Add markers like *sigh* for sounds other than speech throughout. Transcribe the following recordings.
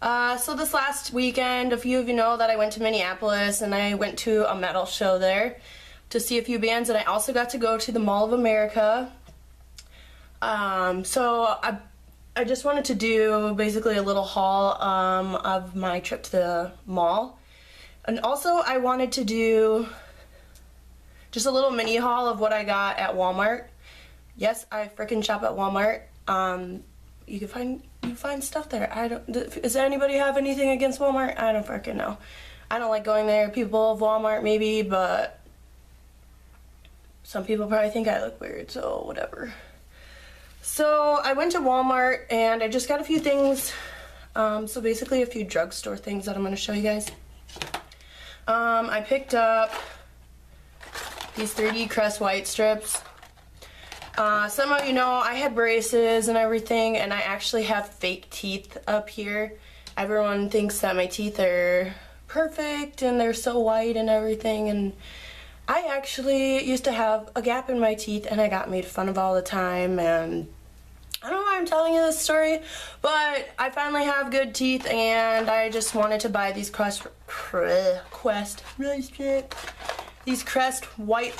Uh, so this last weekend, a few of you know that I went to Minneapolis and I went to a metal show there to see a few bands and I also got to go to the Mall of America. Um, so I, I just wanted to do basically a little haul um, of my trip to the mall. And also I wanted to do just a little mini haul of what I got at Walmart. Yes, I freaking shop at Walmart. Um, you can find you find stuff there. I don't. Does anybody have anything against Walmart? I don't fucking know. I don't like going there. People of Walmart maybe, but some people probably think I look weird. So whatever. So I went to Walmart and I just got a few things. Um, so basically a few drugstore things that I'm going to show you guys. Um, I picked up these 3D Crest white strips. Uh, some of you know I had braces and everything and I actually have fake teeth up here. Everyone thinks that my teeth are perfect and they're so white and everything and I actually used to have a gap in my teeth and I got made fun of all the time and I don't know why I'm telling you this story, but I finally have good teeth and I just wanted to buy these Crest, Quest, Quest, these Crest white,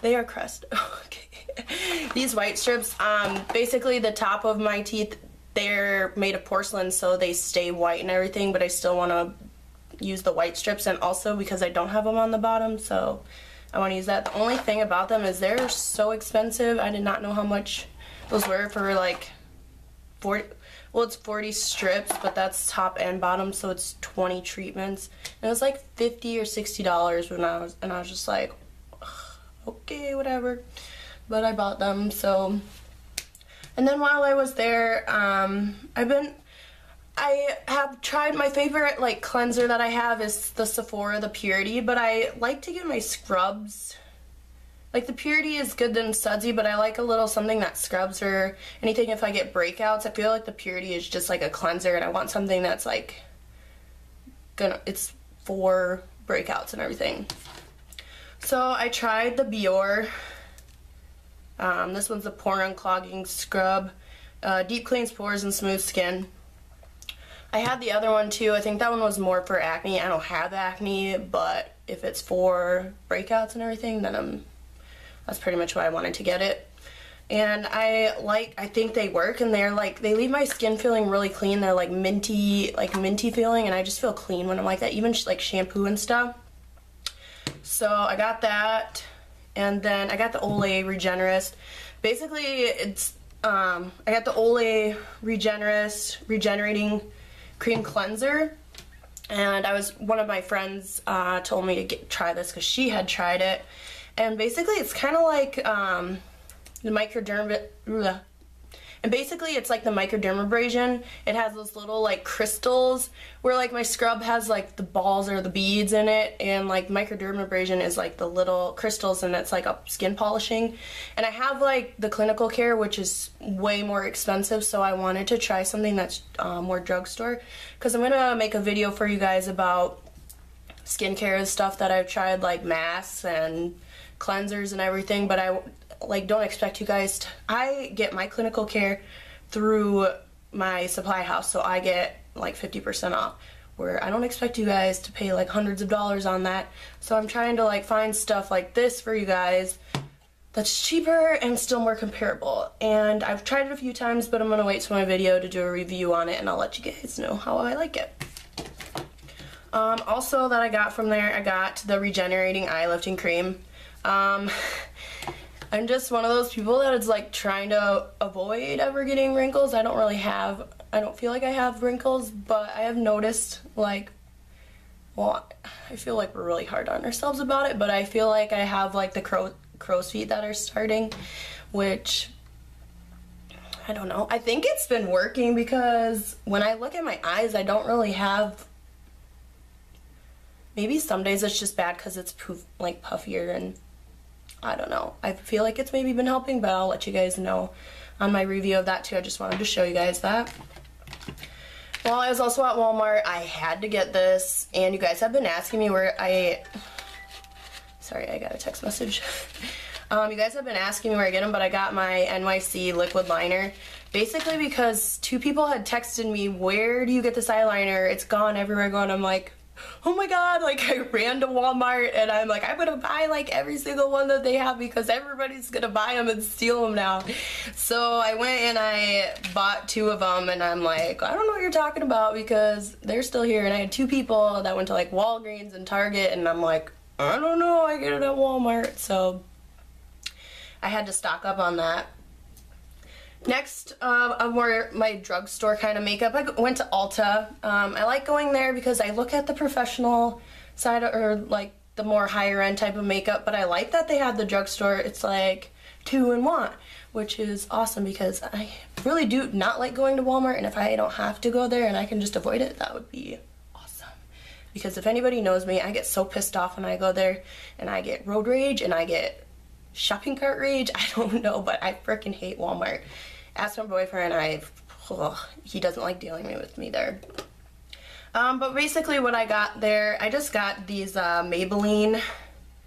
they are Crest, *laughs* okay. These white strips, um, basically the top of my teeth, they're made of porcelain so they stay white and everything, but I still want to use the white strips and also because I don't have them on the bottom, so I want to use that. The only thing about them is they're so expensive. I did not know how much those were for like 40, well it's 40 strips, but that's top and bottom, so it's 20 treatments. And it was like 50 or 60 dollars when I was, and I was just like, okay, whatever but I bought them, so. And then while I was there, um, I've been, I have tried, my favorite like cleanser that I have is the Sephora, the Purity, but I like to get my scrubs. Like the Purity is good than sudsy, but I like a little something that scrubs or anything if I get breakouts. I feel like the Purity is just like a cleanser and I want something that's like, gonna, it's for breakouts and everything. So I tried the Biore um, this one's a pore unclogging scrub. Uh, deep cleans pores and smooth skin. I had the other one too. I think that one was more for acne. I don't have acne, but if it's for breakouts and everything, then I'm, that's pretty much why I wanted to get it. And I like, I think they work and they're like, they leave my skin feeling really clean. They're like minty, like minty feeling and I just feel clean when I'm like that, even like shampoo and stuff. So I got that. And then I got the Olay Regenerist. Basically, it's, um, I got the Olay Regenerist Regenerating Cream Cleanser. And I was, one of my friends uh, told me to get, try this because she had tried it. And basically, it's kind of like um, the microderm and basically it's like the microdermabrasion. It has those little like crystals where like my scrub has like the balls or the beads in it and like microdermabrasion is like the little crystals and it's like a skin polishing. And I have like the clinical care which is way more expensive so I wanted to try something that's uh, more drugstore because I'm going to make a video for you guys about skincare stuff that I've tried like masks and cleansers and everything but I like don't expect you guys to, I get my clinical care through my supply house so I get like 50% off where I don't expect you guys to pay like hundreds of dollars on that. So I'm trying to like find stuff like this for you guys that's cheaper and still more comparable. And I've tried it a few times but I'm gonna wait till my video to do a review on it and I'll let you guys know how I like it. Um, also that I got from there I got the regenerating eye lifting cream. Um, *laughs* I'm just one of those people that is like trying to avoid ever getting wrinkles. I don't really have, I don't feel like I have wrinkles, but I have noticed like, well, I feel like we're really hard on ourselves about it, but I feel like I have like the crow, crow's feet that are starting, which I don't know. I think it's been working because when I look at my eyes, I don't really have maybe some days it's just bad because it's poof, like puffier and I don't know. I feel like it's maybe been helping, but I'll let you guys know on my review of that too. I just wanted to show you guys that. While I was also at Walmart, I had to get this, and you guys have been asking me where I... Sorry, I got a text message. *laughs* um, you guys have been asking me where I get them, but I got my NYC liquid liner. basically because two people had texted me, where do you get this eyeliner? It's gone everywhere I go. And I'm like, oh my god, like *laughs* I ran to Walmart and I'm like, I'm gonna buy like every single one that they have because everybody's gonna buy them and steal them now. So I went and I bought two of them and I'm like, I don't know what you're talking about because they're still here. And I had two people that went to like Walgreens and Target and I'm like, I don't know, I get it at Walmart. So I had to stock up on that. Next, um, I'm more my drugstore kind of makeup. I went to Ulta. Um, I like going there because I look at the professional side or like the more higher end type of makeup, but I like that they have the drugstore. It's like two in one, which is awesome because I really do not like going to Walmart and if I don't have to go there and I can just avoid it, that would be awesome. Because if anybody knows me, I get so pissed off when I go there and I get road rage and I get shopping cart rage. *laughs* I don't know, but I freaking hate Walmart asked my boyfriend, I, ugh, he doesn't like dealing with me there. Um, but basically what I got there, I just got these uh, Maybelline.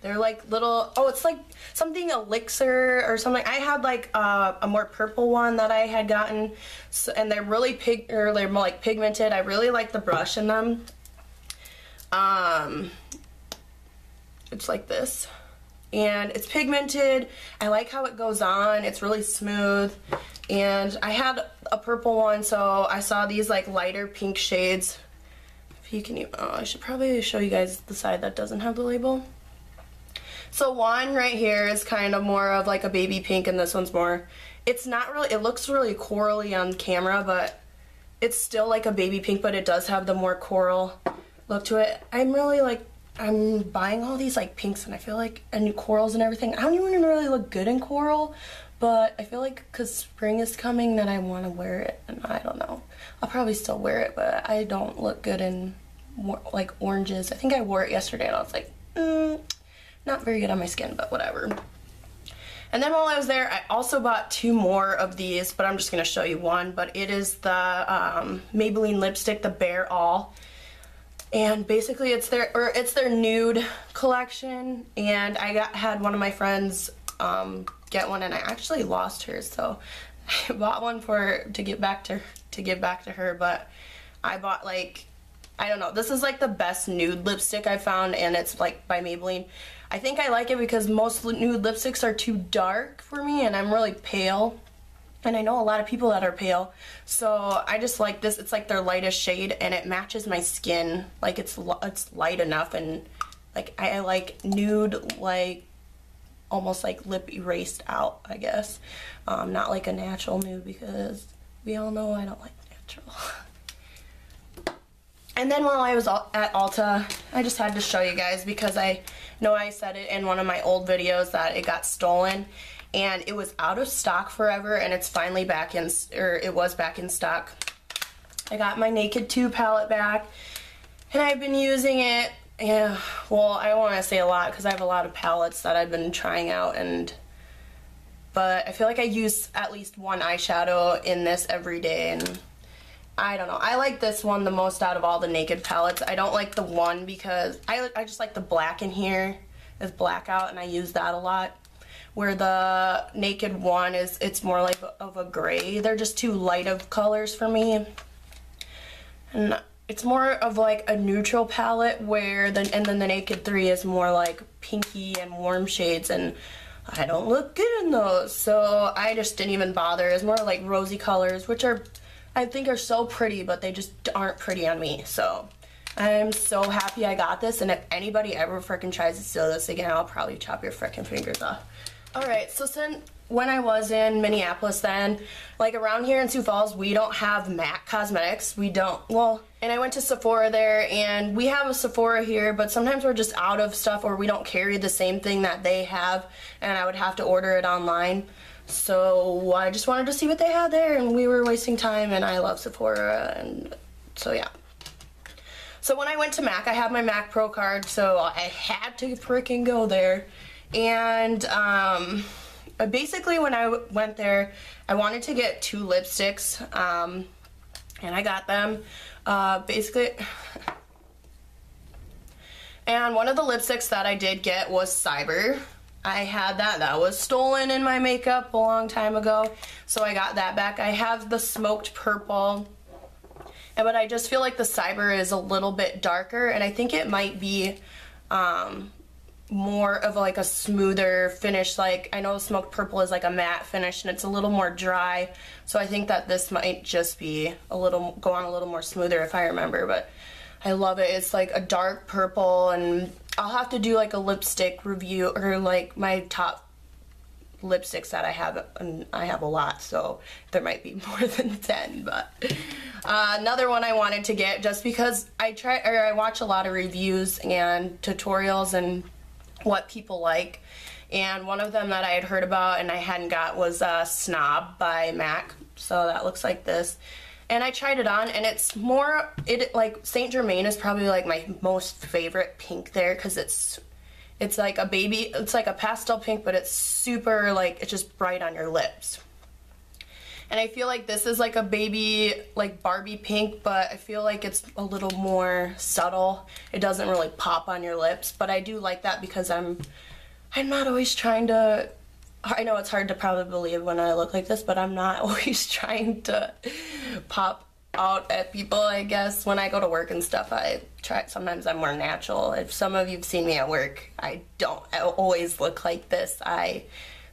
They're like little, oh, it's like something elixir or something. I had like uh, a more purple one that I had gotten, so, and they're really pig, or they're more like pigmented. I really like the brush in them. Um, it's like this and it's pigmented. I like how it goes on. It's really smooth and I had a purple one so I saw these like lighter pink shades. If you can even, oh I should probably show you guys the side that doesn't have the label. So one right here is kind of more of like a baby pink and this one's more. It's not really it looks really corally on camera but it's still like a baby pink but it does have the more coral look to it. I'm really like I'm buying all these like pinks and I feel like and corals and everything. I don't even really look good in coral but I feel like because spring is coming that I want to wear it. And I don't know. I'll probably still wear it, but I don't look good in like oranges. I think I wore it yesterday and I was like, mm, not very good on my skin, but whatever. And then while I was there, I also bought two more of these, but I'm just going to show you one. But it is the um, Maybelline lipstick, the Bare All. And basically it's their, or it's their nude collection. And I got, had one of my friends um, get one and I actually lost hers so *laughs* I bought one for to get back to to give back to her but I bought like I don't know this is like the best nude lipstick I found and it's like by Maybelline. I think I like it because most nude lipsticks are too dark for me and I'm really pale and I know a lot of people that are pale so I just like this. It's like their lightest shade and it matches my skin. Like it's it's light enough and like I like nude like almost like lip erased out, I guess. Um, not like a natural nude because we all know I don't like natural. *laughs* and then while I was at Ulta, I just had to show you guys because I know I said it in one of my old videos that it got stolen and it was out of stock forever and it's finally back in, or it was back in stock. I got my Naked 2 palette back and I've been using it yeah, well, I don't want to say a lot because I have a lot of palettes that I've been trying out and but I feel like I use at least one eyeshadow in this every day and I don't know. I like this one the most out of all the Naked palettes. I don't like the one because I, I just like the black in here is blackout and I use that a lot. Where the Naked one is, it's more like of a gray. They're just too light of colors for me. And it's more of like a neutral palette where then and then the Naked 3 is more like pinky and warm shades and I don't look good in those. So I just didn't even bother. It's more like rosy colors which are I think are so pretty but they just aren't pretty on me. So I'm so happy I got this and if anybody ever freaking tries to steal this again I'll probably chop your freaking fingers off. Alright so since when I was in Minneapolis then, like around here in Sioux Falls, we don't have MAC Cosmetics. We don't, well, and I went to Sephora there and we have a Sephora here, but sometimes we're just out of stuff or we don't carry the same thing that they have and I would have to order it online. So I just wanted to see what they had there and we were wasting time and I love Sephora and so yeah. So when I went to MAC, I have my MAC Pro card, so I had to freaking go there. And, um, basically when I went there, I wanted to get two lipsticks, um, and I got them. Uh, basically, *sighs* and one of the lipsticks that I did get was Cyber. I had that. That was stolen in my makeup a long time ago. So I got that back. I have the smoked purple. And but I just feel like the Cyber is a little bit darker. And I think it might be um, more of like a smoother finish. Like I know smoked purple is like a matte finish and it's a little more dry. So I think that this might just be a little, go on a little more smoother if I remember. But I love it. It's like a dark purple and I'll have to do like a lipstick review or like my top lipsticks that I have and I have a lot so there might be *laughs* more than 10 but uh, another one I wanted to get just because I try or I watch a lot of reviews and tutorials and what people like. And one of them that I had heard about and I hadn't got was uh, Snob by MAC. So that looks like this. And I tried it on and it's more it like Saint Germain is probably like my most favorite pink there because it's it's like a baby it's like a pastel pink but it's super like it's just bright on your lips and I feel like this is like a baby like Barbie pink but I feel like it's a little more subtle it doesn't really pop on your lips but I do like that because I'm I'm not always trying to I know it's hard to probably believe when I look like this, but I'm not *laughs* always trying to pop out at people, I guess. When I go to work and stuff, I try, sometimes I'm more natural. If some of you've seen me at work, I don't I always look like this. I,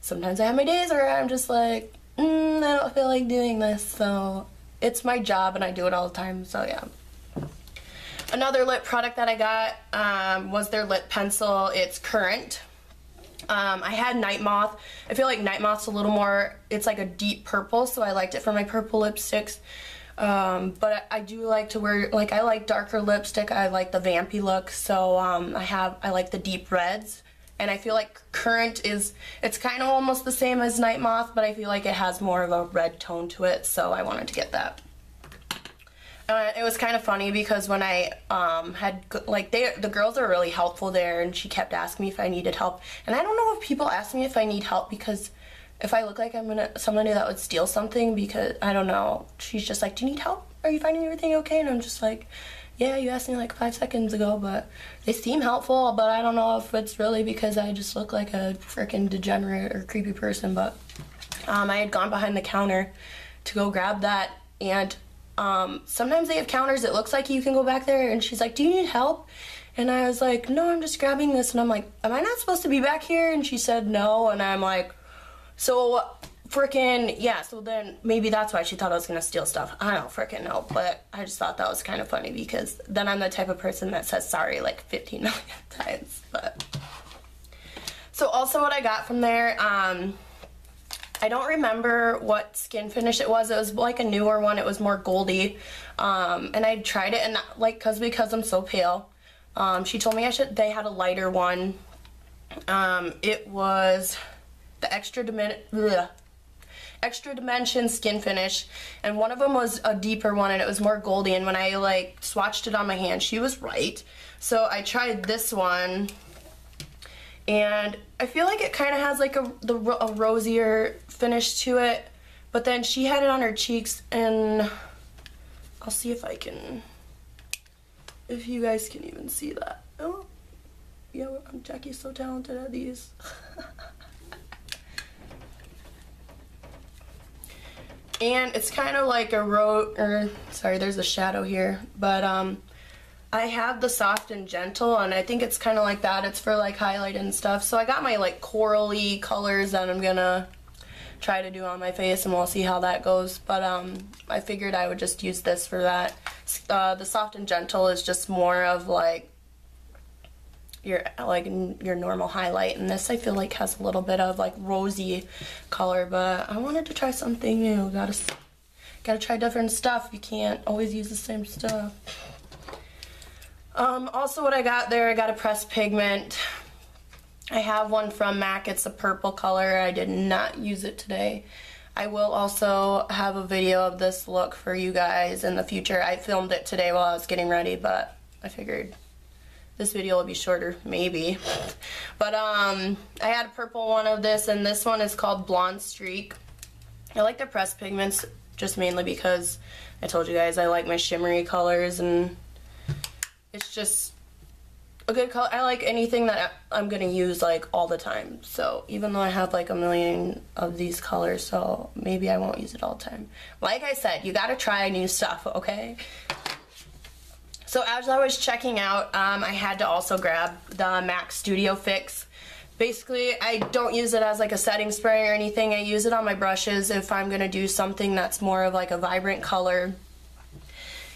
sometimes I have my days where I'm just like, mm, I don't feel like doing this, so it's my job and I do it all the time, so yeah. Another lip product that I got um, was their lip pencil. It's Currant. um, I had Night Moth. I feel like Night Moth's a little more, it's like a deep purple, so I liked it for my purple lipsticks. Um, but I, do like to wear, like I like darker lipstick, I like the vampy look, so um, I have, I like the deep reds. And I feel like Currant is, it's kind of almost the same as Night Moth, but I feel like it has more of a red tone to it, so I wanted to get that. Uh, it was kind of funny because when I um, had like they the girls are really helpful there, and she kept asking me if I needed help. And I don't know if people ask me if I need help because if I look like I'm gonna somebody that would steal something because I don't know. She's just like, "Do you need help? Are you finding everything okay?" And I'm just like, "Yeah, you asked me like five seconds ago, but they seem helpful. But I don't know if it's really because I just look like a freaking degenerate or creepy person." But um, I had gone behind the counter to go grab that and um, sometimes they have counters. It looks like you can go back there. And she's like, "Do you need help?" And I was like, "No, I'm just grabbing this." And I'm like, "Am I not supposed to be back here?" And she said, "No." And I'm like, "So." Freaking yeah, so then maybe that's why she thought I was gonna steal stuff. I don't freaking know, but I just thought that was kind of funny because then I'm the type of person that says sorry like 15 *laughs* million times. But so also what I got from there, um, I don't remember what skin finish it was. It was like a newer one. It was more goldy. Um, and I tried it and like cause because I'm so pale. Um, she told me I should they had a lighter one. Um, it was the extra dimension extra dimension skin finish and one of them was a deeper one and it was more goldy and when I like swatched it on my hand she was right. So I tried this one and I feel like it kind of has like a, the, a rosier finish to it but then she had it on her cheeks and I'll see if I can if you guys can even see that. Oh yeah Jackie's so talented at these *laughs* and it's kind of like a road or sorry there's a shadow here but um I have the soft and gentle and I think it's kind of like that. It's for like highlight and stuff. So I got my like corally colors that I'm gonna try to do on my face and we'll see how that goes. But um, I figured I would just use this for that. Uh, the soft and gentle is just more of like your like your normal highlight and this I feel like has a little bit of like rosy color but I wanted to try something new gotta gotta try different stuff you can't always use the same stuff um, also what I got there, I got a pressed pigment. I have one from MAC. It's a purple color. I did not use it today. I will also have a video of this look for you guys in the future. I filmed it today while I was getting ready, but I figured this video will be shorter, maybe. But um, I had a purple one of this, and this one is called Blonde Streak. I like the pressed pigments just mainly because I told you guys I like my shimmery colors and it's just a good color. I like anything that I'm gonna use like all the time. So even though I have like a million of these colors, so maybe I won't use it all the time. Like I said, you gotta try new stuff, okay? So as I was checking out, um, I had to also grab the MAC Studio Fix. Basically, I don't use it as like a setting spray or anything. I use it on my brushes if I'm gonna do something that's more of like a vibrant color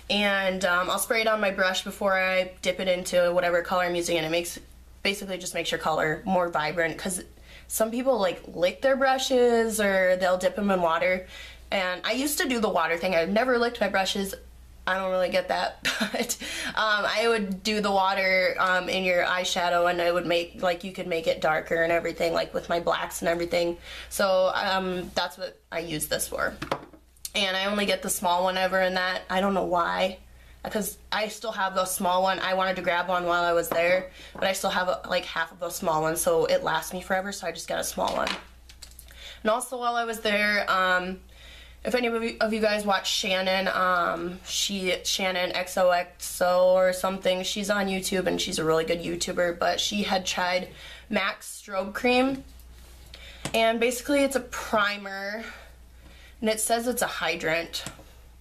and um, I'll spray it on my brush before I dip it into whatever color I'm using and it makes basically just makes your color more vibrant because some people like lick their brushes or they'll dip them in water and I used to do the water thing I've never licked my brushes I don't really get that *laughs* but um, I would do the water um, in your eyeshadow and I would make like you could make it darker and everything like with my blacks and everything so um, that's what I use this for and I only get the small one ever in that. I don't know why, because I still have the small one. I wanted to grab one while I was there, but I still have like half of those small one, so it lasts me forever, so I just got a small one. And also while I was there, um, if any of you, guys watch Shannon, um, she Shannon XOXO or something, she's on YouTube and she's a really good YouTuber, but she had tried MAC's Strobe Cream, and basically it's a primer and it says it's a hydrant.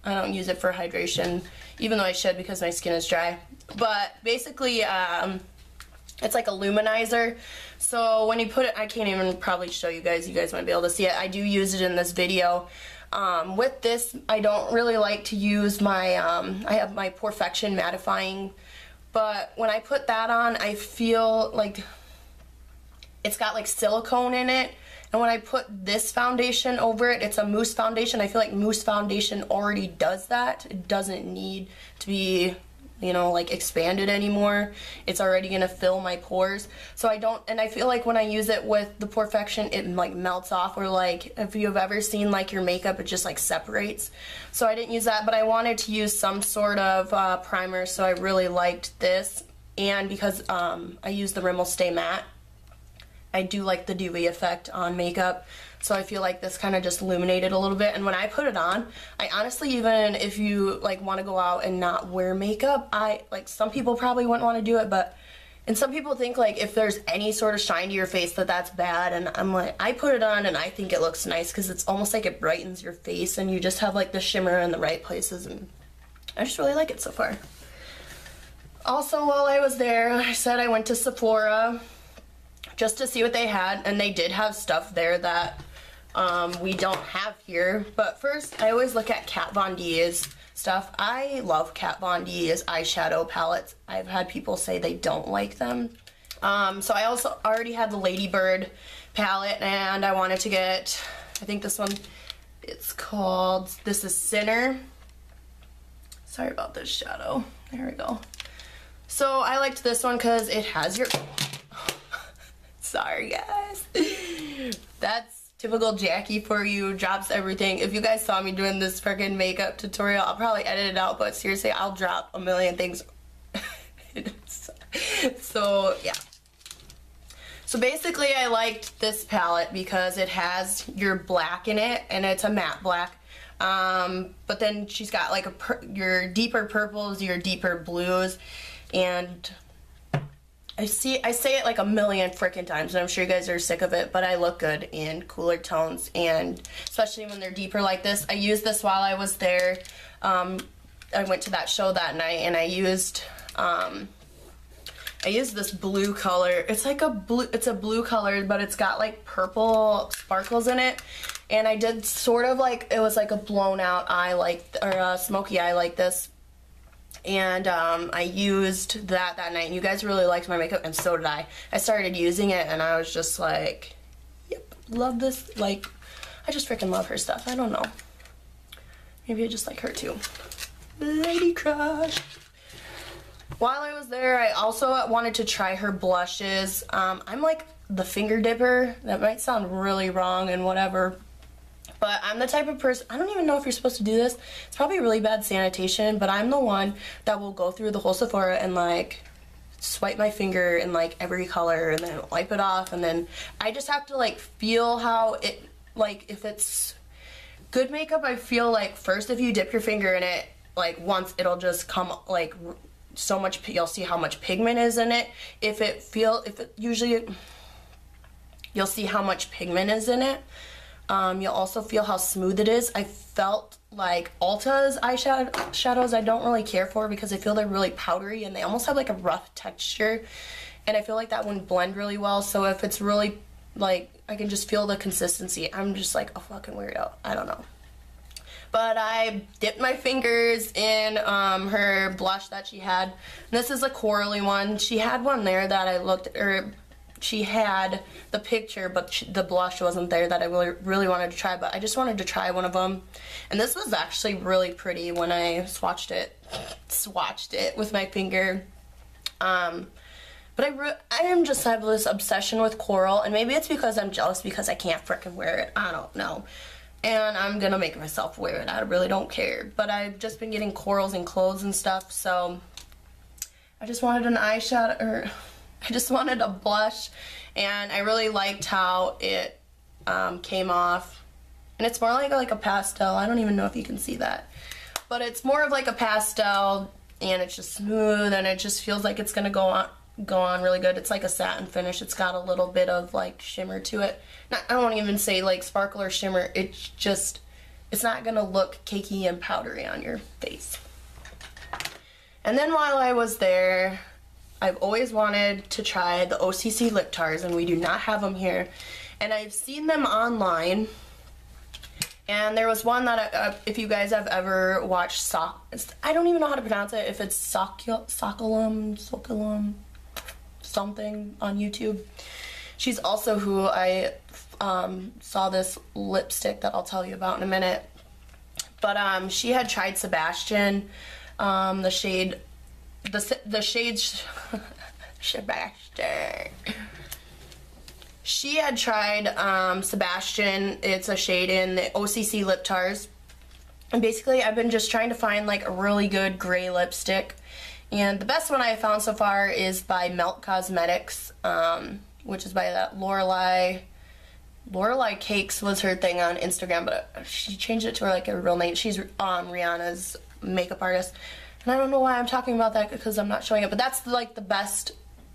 I don't use it for hydration, even though I should because my skin is dry. But basically, um, it's like a luminizer. So when you put it, I can't even probably show you guys. You guys might be able to see it. I do use it in this video. Um, with this, I don't really like to use my, um, I have my Perfection mattifying. But when I put that on, I feel like it's got like silicone in it and when I put this foundation over it, it's a mousse foundation. I feel like mousse foundation already does that. It doesn't need to be you know, like expanded anymore. It's already gonna fill my pores. So I don't, and I feel like when I use it with the Perfection, it like melts off or like if you've ever seen like your makeup, it just like separates. So I didn't use that, but I wanted to use some sort of uh, primer, so I really liked this. And because um, I use the Rimmel Stay Matte, I do like the dewy effect on makeup. So I feel like this kind of just illuminated a little bit. And when I put it on, I honestly, even if you like want to go out and not wear makeup, I like some people probably wouldn't want to do it, but and some people think like if there's any sort of shine to your face that that's bad. And I'm like, I put it on and I think it looks nice because it's almost like it brightens your face and you just have like the shimmer in the right places. And I just really like it so far. Also, while I was there, I said I went to Sephora just to see what they had, and they did have stuff there that um, we don't have here. But first, I always look at Kat Von D's stuff. I love Kat Von D's eyeshadow palettes. I've had people say they don't like them. Um, so I also already had the Ladybird palette, and I wanted to get, I think this one, it's called, this is Sinner. Sorry about this shadow. There we go. So I liked this one because it has your *laughs* Sorry, guys. *laughs* That's typical Jackie for you, drops everything. If you guys saw me doing this freaking makeup tutorial, I'll probably edit it out, but seriously, I'll drop a million things. *laughs* so, yeah. So basically, I liked this palette because it has your black in it, and it's a matte black. Um, but then she's got like a your deeper purples, your deeper blues, and I see I say it like a million freaking times and I'm sure you guys are sick of it, but I look good in cooler tones and especially when they're deeper like this. I used this while I was there. Um, I went to that show that night and I used um, I used this blue color. It's like a blue it's a blue color, but it's got like purple sparkles in it. And I did sort of like it was like a blown out eye like or a smoky eye like this and um, I used that that night. And you guys really liked my makeup, and so did I. I started using it, and I was just like, "Yep, love this." Like, I just freaking love her stuff. I don't know. Maybe I just like her too. Lady crush. While I was there, I also wanted to try her blushes. Um, I'm like the finger dipper. That might sound really wrong and whatever, but I'm the type of person, I don't even know if you're supposed to do this. It's probably really bad sanitation, but I'm the one that will go through the whole Sephora and like swipe my finger in like every color and then wipe it off. And then I just have to like feel how it, like if it's good makeup, I feel like first if you dip your finger in it, like once it'll just come like so much you'll see how much pigment is in it. If it feel if it usually you'll see how much pigment is in it um, you'll also feel how smooth it is. I felt like Ulta's eyeshadows I don't really care for because I feel they're really powdery and they almost have like a rough texture. And I feel like that wouldn't blend really well. So if it's really like I can just feel the consistency. I'm just like a fucking weirdo. I don't know. But I dipped my fingers in um, her blush that she had. This is a corally one. She had one there that I looked, or she had the picture, but she, the blush wasn't there that I really, really wanted to try, but I just wanted to try one of them. And this was actually really pretty when I swatched it, swatched it with my finger. Um, but I, I am just have this obsession with coral, and maybe it's because I'm jealous because I can't freaking wear it. I don't know and I'm gonna make myself wear it. I really don't care. But I've just been getting corals and clothes and stuff, so I just wanted an eyeshadow, or I just wanted a blush, and I really liked how it um, came off. And it's more like, like a pastel. I don't even know if you can see that. But it's more of like a pastel, and it's just smooth, and it just feels like it's gonna go on go on really good. It's like a satin finish. It's got a little bit of like shimmer to it. Not, I don't even say like sparkle or shimmer. It's just, it's not gonna look cakey and powdery on your face. And then while I was there, I've always wanted to try the OCC lip tars and we do not have them here. And I've seen them online. And there was one that, uh, if you guys have ever watched Sock, I don't even know how to pronounce it, if it's Soculum, Soculum, something on YouTube. She's also who I um, saw this lipstick that I'll tell you about in a minute. But um, she had tried Sebastian, um, the shade, the the shades, *laughs* Sebastian. She had tried um, Sebastian. It's a shade in the OCC Lip Tars. And basically, I've been just trying to find like a really good gray lipstick and the best one I have found so far is by Melt Cosmetics, um, which is by that Lorelei. Lorelei Cakes was her thing on Instagram, but she changed it to her like a real name. She's um, Rihanna's makeup artist. And I don't know why I'm talking about that because I'm not showing it, but that's like the best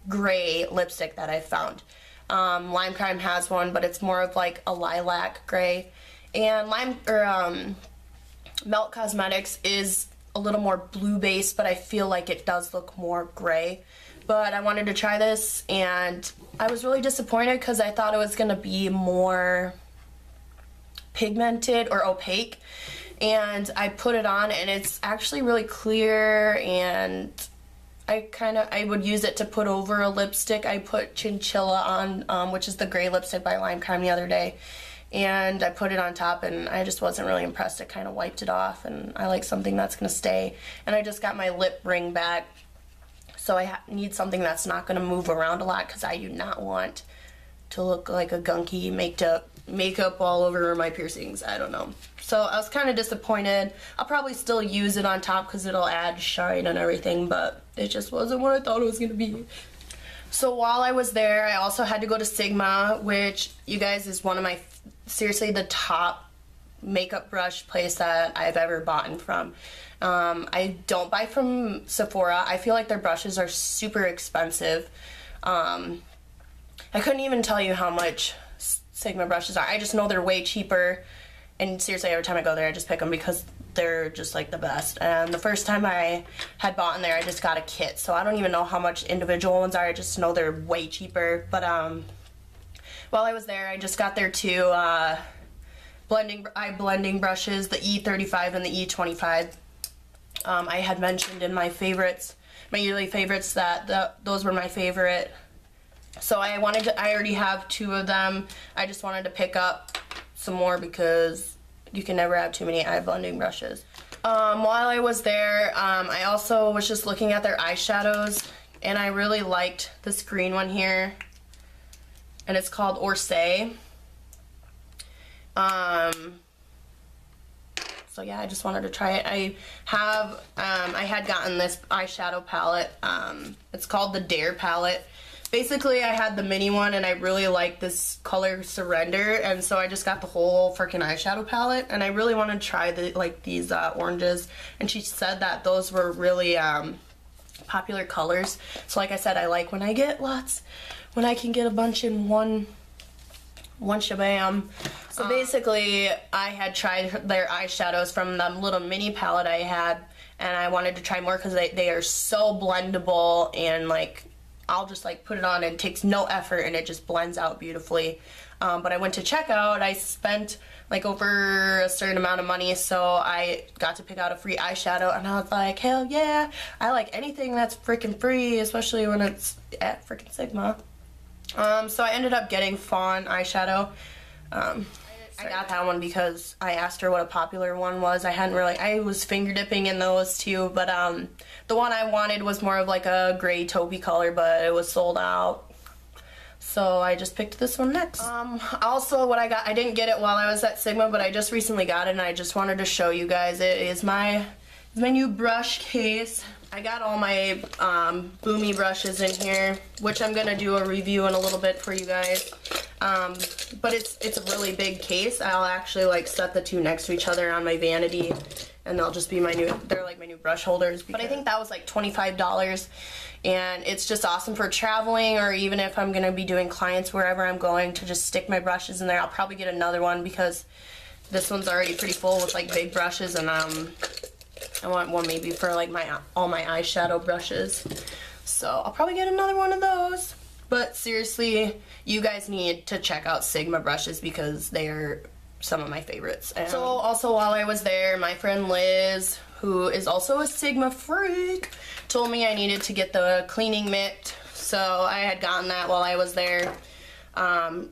gray lipstick that I've found. Um, Lime Crime has one, but it's more of like a lilac gray. And Lime or um, Melt Cosmetics is a little more blue based, but I feel like it does look more gray. But I wanted to try this, and I was really disappointed because I thought it was going to be more pigmented or opaque. And I put it on, and it's actually really clear, and I kind of, I would use it to put over a lipstick. I put Chinchilla on, um, which is the gray lipstick by Lime Crime the other day and I put it on top and I just wasn't really impressed. It kind of wiped it off and I like something that's going to stay. And I just got my lip ring back. So I need something that's not going to move around a lot because I do not want to look like a gunky maked up makeup all over my piercings. I don't know. So I was kind of disappointed. I'll probably still use it on top because it'll add shine and everything, but it just wasn't what I thought it was going to be. So while I was there, I also had to go to Sigma, which you guys is one of my seriously the top makeup brush place that I've ever bought from. Um, I don't buy from Sephora. I feel like their brushes are super expensive. Um, I couldn't even tell you how much Sigma brushes are. I just know they're way cheaper. And seriously, every time I go there, I just pick them because they're just like the best. And the first time I had bought in there, I just got a kit. So I don't even know how much individual ones are. I just know they're way cheaper. But um, while I was there, I just got their two uh, blending eye blending brushes, the E35 and the E25. Um, I had mentioned in my favorites, my yearly favorites, that the, those were my favorite. So I wanted to, I already have two of them. I just wanted to pick up some more because you can never have too many eye blending brushes. Um, while I was there, um, I also was just looking at their eyeshadows and I really liked this green one here and it's called Orsay. Um, so yeah, I just wanted to try it. I have, um, I had gotten this eyeshadow palette. Um, it's called the Dare palette. Basically, I had the mini one and I really like this color Surrender and so I just got the whole freaking eyeshadow palette and I really want to try the like these uh, oranges and she said that those were really um, popular colors. So like I said, I like when I get lots, when I can get a bunch in one one shabam. So basically, I had tried their eyeshadows from the little mini palette I had, and I wanted to try more because they, they are so blendable and like I'll just like put it on and it takes no effort and it just blends out beautifully. Um, but I went to checkout, I spent like over a certain amount of money so I got to pick out a free eyeshadow and I was like hell yeah. I like anything that's freaking free especially when it's at freaking Sigma. Um, so I ended up getting Fawn eyeshadow. Um, I got that one because I asked her what a popular one was. I hadn't really, I was finger dipping in those too, but um, the one I wanted was more of like a gray taupey color, but it was sold out. So I just picked this one next. Um, also what I got, I didn't get it while I was at Sigma, but I just recently got it and I just wanted to show you guys. It is my, my new brush case. I got all my um, boomy brushes in here, which I'm gonna do a review in a little bit for you guys. Um, but it's it's a really big case. I'll actually like set the two next to each other on my vanity, and they'll just be my new. They're like my new brush holders. But I think that was like twenty five dollars, and it's just awesome for traveling or even if I'm gonna be doing clients wherever I'm going to just stick my brushes in there. I'll probably get another one because this one's already pretty full with like big brushes and um I want one maybe for like my all my eyeshadow brushes. So I'll probably get another one of those. But seriously, you guys need to check out Sigma brushes because they are some of my favorites. And so also while I was there, my friend Liz, who is also a Sigma freak, told me I needed to get the cleaning mitt. So I had gotten that while I was there. Um,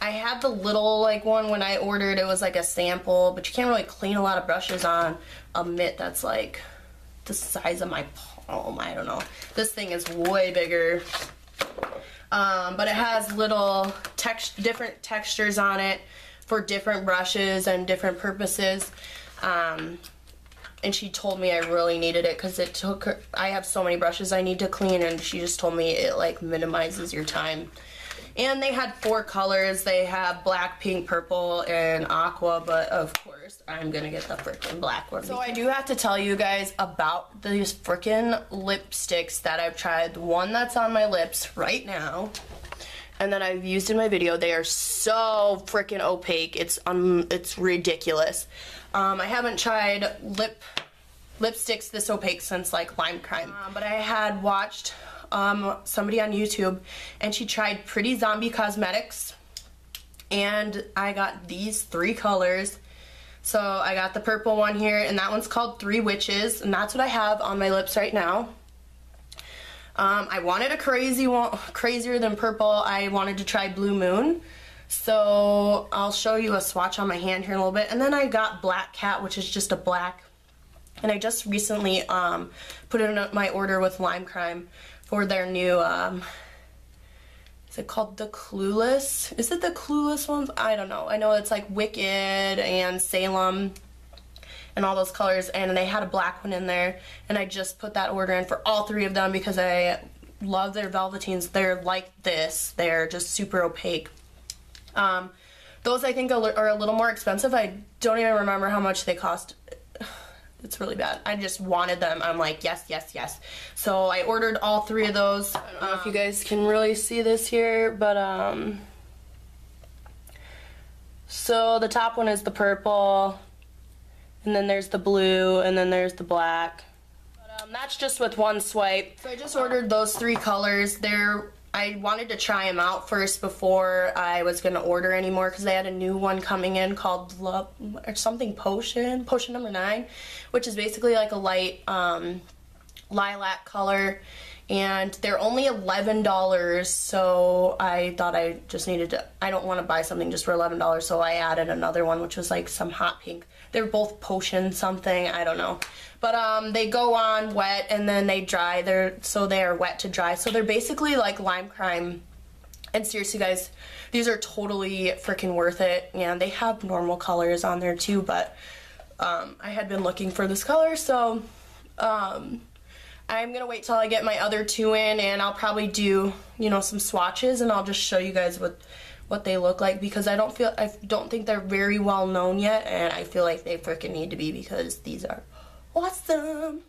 I had the little like one when I ordered. It was like a sample, but you can't really clean a lot of brushes on a mitt that's like the size of my palm. I don't know. This thing is way bigger. Um, but it has little text different textures on it for different brushes and different purposes. Um, and she told me I really needed it because it took her, I have so many brushes I need to clean and she just told me it like minimizes your time and they had four colors. They have black, pink, purple, and aqua, but of course, I'm gonna get the freaking black one. So I do have to tell you guys about these freaking lipsticks that I've tried. The one that's on my lips right now, and that I've used in my video. They are so freaking opaque. It's um, it's ridiculous. Um, I haven't tried lip lipsticks this opaque since like Lime Crime. Um, but I had watched um, somebody on YouTube and she tried Pretty Zombie Cosmetics and I got these three colors. So I got the purple one here and that one's called Three Witches and that's what I have on my lips right now. Um, I wanted a crazy one, crazier than purple. I wanted to try Blue Moon. So I'll show you a swatch on my hand here in a little bit. And then I got Black Cat, which is just a black. And I just recently um, put in my order with Lime Crime for their new, um, it called The Clueless? Is it The Clueless ones? I don't know. I know it's like Wicked and Salem and all those colors and they had a black one in there and I just put that order in for all three of them because I love their velvetines. They're like this. They're just super opaque. Um, those I think are a little more expensive. I don't even remember how much they cost it's really bad. I just wanted them. I'm like, yes, yes, yes. So I ordered all three of those. I don't know if you guys can really see this here, but um, so the top one is the purple, and then there's the blue, and then there's the black. But um, that's just with one swipe. So I just ordered those three colors. They're I wanted to try them out first before I was going to order anymore because they had a new one coming in called Love, or something Potion, Potion number 9, which is basically like a light um, lilac color and they're only $11 so I thought I just needed to I don't want to buy something just for $11 so I added another one which was like some hot pink. They're both potion something I don't know. But um they go on wet and then they dry they're so they are wet to dry. So they're basically like lime crime. And seriously guys these are totally freaking worth it. And they have normal colors on there too but um, I had been looking for this color so um, I'm gonna wait till I get my other two in and I'll probably do, you know, some swatches and I'll just show you guys what what they look like because I don't feel I don't think they're very well known yet and I feel like they freaking need to be because these are awesome.